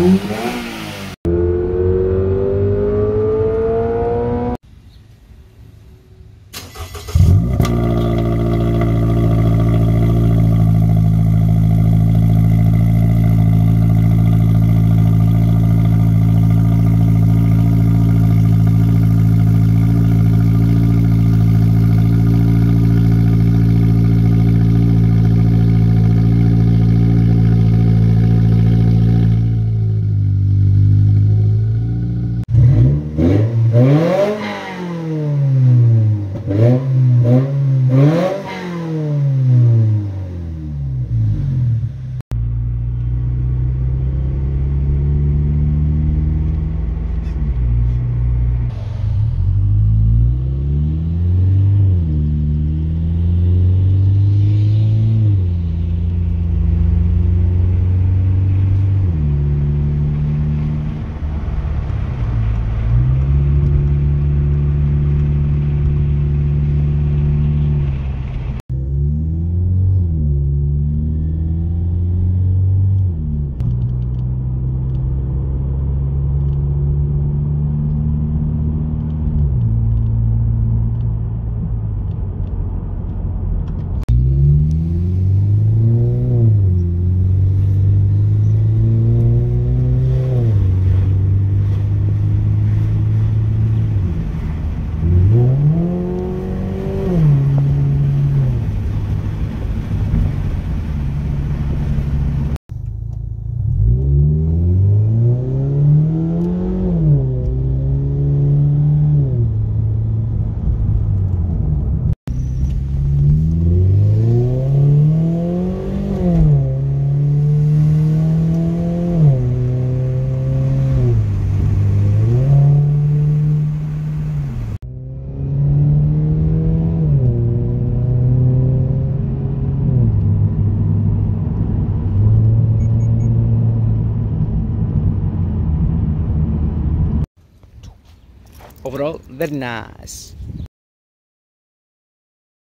Música Amen. Overall, very nice.